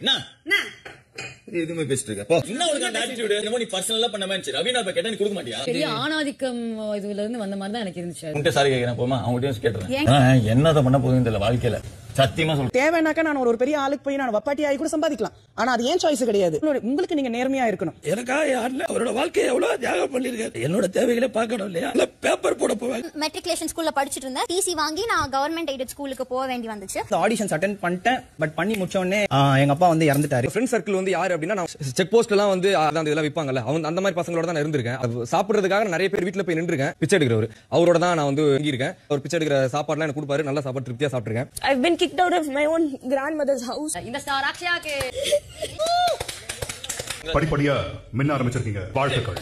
என்ன? எதுவுமே பேசிட்டு இருக்க. போ. என்ன உனக்கு ஆட்டிடியூட் என்னமோ நீ பர்சனலா பண்ண மாதிரி இருந்துச்சு. ரவி நான் இப்ப கேட்டா நீ கொடுக்க மாட்டியா? பெரிய ஆணாதிக்கம் இதுல இருந்து வந்த மாதிரி தான் எனக்கு இருந்துச்சு. உன்கிட்ட சாரி கேட்கிறேன் போமா அவங்ககிட்ட கேட்டுறேன். என்னத பண்ண போகுதுன்னு தெரியல வாழ்க்கையில. சத்தியமா சொல்றேன். தேவைனாக்கா நான் ஒரு பெரிய ஆளுக்கு போய் நான் வப்பாட்டி ஆகி கூட சம்பாதிக்கலாம். ஆனா அது ஏன் சாய்ஸ் கிடையாது? உங்களுக்கு நீங்க நேர்மையா இருக்கணும். எனக்கா யாருல அவரோட வாழ்க்கையை எவ்வளவு தியாகம் பண்ணிருக்காரு என்னோட தேவைகளை பார்க்கணும் இல்லையா? இல்ல பேப்பர் போட போவேன். மெட்ரிகுலேஷன் ஸ்கூல்ல படிச்சிட்டு இருந்தேன். டிசி வாங்கி நான் கவர்மெண்ட் எய்டட் ஸ்கூலுக்கு போக வேண்டி வந்துச்சு. ஆடிஷன்ஸ் அட்டென்ட் பண்ணிட்டேன். பட் பண்ணி முடிச்ச உடனே எங்க அப்பா வந்து இறந்துட்டாரு. ஃப்ரெண்ட் சர்க்கிள் வந்து யாரு அப்படின்னா நான் செக் போஸ்ட் எல்லாம் வந்து அந்த இதெல்லாம் விற்பாங்கல்ல அவங்க அந்த மாதிரி பசங்களோட தான் நான் இருந்திருக்கேன். அது சாப்பிடுறதுக்காக நிறைய பேர் வீட்டுல போய் நின்றுருக்கேன். பிச்சை எடுக்கிறவர். அவரோட தான் நான் வந்து தங்கியிருக்கேன் அவர் பிச்சை எடுக்கிற சாப்பாடுலாம் எனக்கு கொடுப்பாரு. நல்லா சாப்பாடு திருப்தியா சாப்பிட்டுருக்கேன். Kicked out of my own grandmother's house. இந்த ஸ்டார் அக்ஷயாக்கு படிப்படியா மின்ன ஆரம்பிச்சிருக்கீங்க வாழ்த்துக்கள்